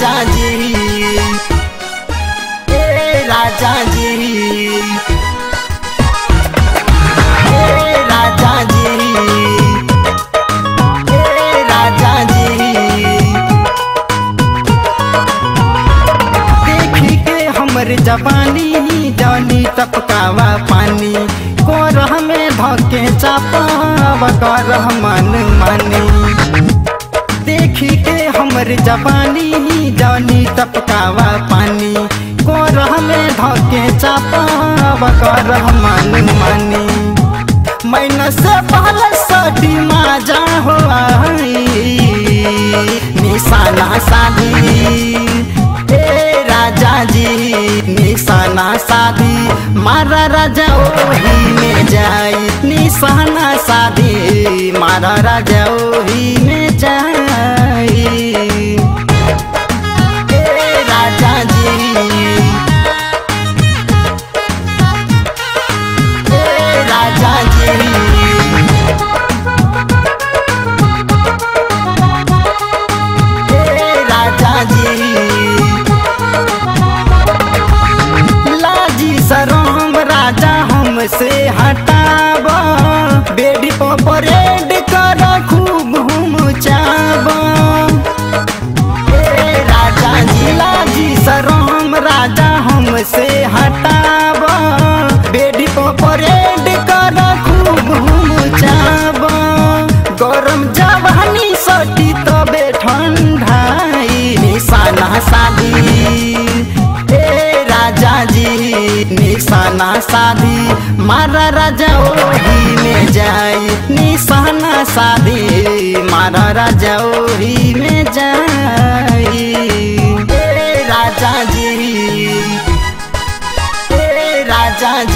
राजा जी ए राजा जी के जवानी, जानी टपकावा पानी। कोरह में धके चापावा करह मन मानी। के हमर जवानी जानी टपकावा पानी। कोरह में धके चापावा करह मन मानी। मैन से पहले सटी माजा हो निशाना शादी। ए राजा जी, निशाना शादी। मारा राजा ओही में जाई। निशाना शादी, मारा राजा परेड कर खूब घूम ए राजा जी लाजी सरोम राजा हमसे हटाब। बेडी पर परेड कर खूब घूम गरम जवानी सटी तबे ठंडाई निशाना शादी। ए राजा जी, निशाना शादी। मारा राजा ओही में जाई निशाना शादी मारा राजा ओही में जाई राजा जी राजा जी।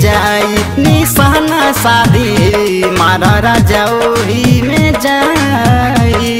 जाई निशाना शादी मारा राजा ओही में जाई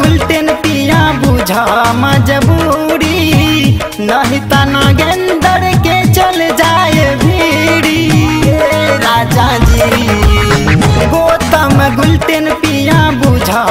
गुलटेन मजबूरी नहीं त नागेंदर के चल जाए भीड़ी। राजा जी गोतम गुलटेन पिया बुझा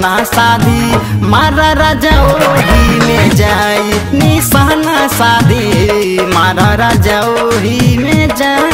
निशाना शादी। मारा राजा ओही में जाई सहना शादी। मारा राजा ओही में जाई